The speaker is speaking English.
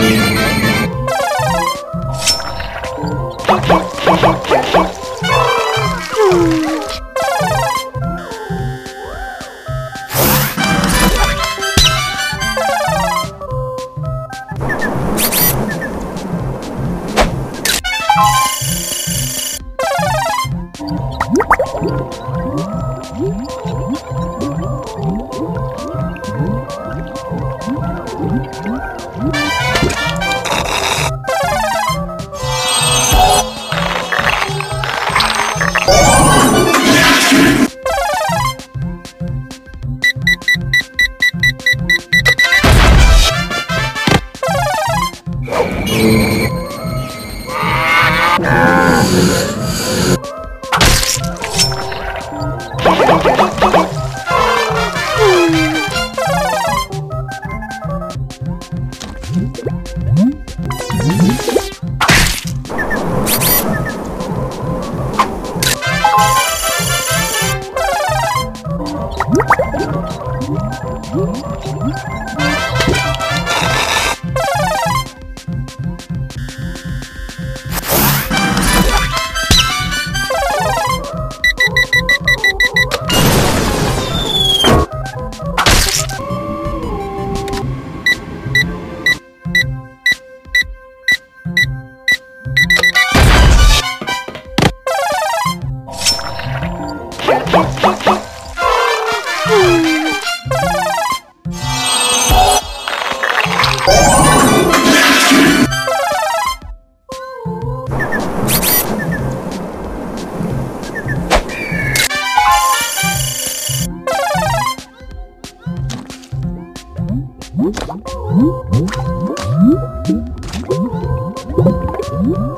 Yeah. Yeah. Ooh.